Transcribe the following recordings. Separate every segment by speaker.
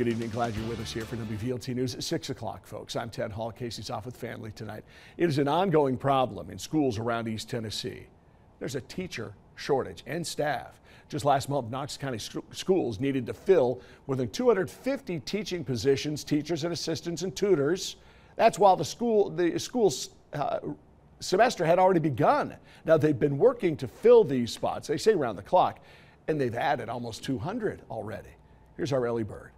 Speaker 1: Good evening. Glad you're with us here for WVLT News at 6 o'clock, folks. I'm Ted Hall. Casey's off with family tonight. It is an ongoing problem in schools around East Tennessee. There's a teacher shortage and staff. Just last month, Knox County schools needed to fill more than 250 teaching positions, teachers and assistants and tutors. That's while the school the school's uh, semester had already begun. Now they've been working to fill these spots. They say around the clock, and they've added almost 200 already. Here's our Ellie Bird.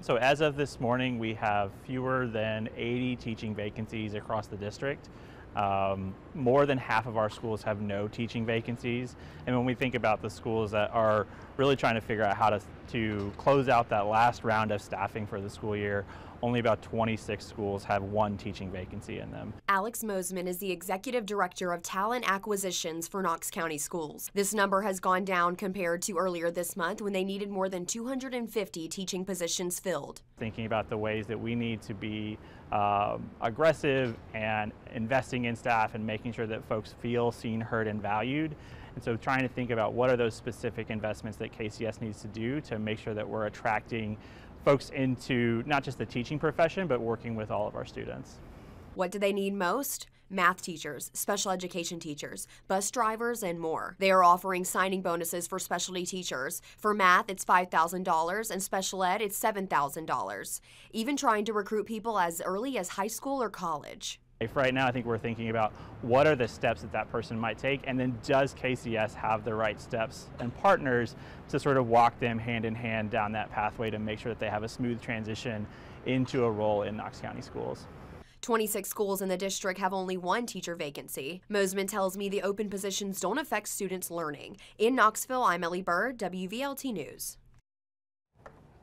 Speaker 2: So as of this morning, we have fewer than 80 teaching vacancies across the district. Um, more than half of our schools have no teaching vacancies. And when we think about the schools that are really trying to figure out how to, to close out that last round of staffing for the school year, only about 26 schools have one teaching vacancy in them.
Speaker 3: Alex Mosman is the executive director of talent acquisitions for Knox County Schools. This number has gone down compared to earlier this month when they needed more than 250 teaching positions filled.
Speaker 2: Thinking about the ways that we need to be um, aggressive and investing in staff and making sure that folks feel seen, heard, and valued. And so trying to think about what are those specific investments that KCS needs to do to make sure that we're attracting folks into not just the teaching profession, but working with all of our students.
Speaker 3: What do they need most? Math teachers, special education teachers, bus drivers, and more. They are offering signing bonuses for specialty teachers. For math, it's $5,000, and special ed, it's $7,000. Even trying to recruit people as early as high school or college.
Speaker 2: If Right now, I think we're thinking about what are the steps that that person might take, and then does KCS have the right steps and partners to sort of walk them hand in hand down that pathway to make sure that they have a smooth transition into a role in Knox County schools.
Speaker 3: 26 schools in the district have only one teacher vacancy. Mosman tells me the open positions don't affect students' learning. In Knoxville, I'm Ellie Bird, WVLT News.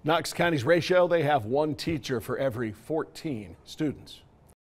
Speaker 1: Knox County's ratio, they have one teacher for every 14 students.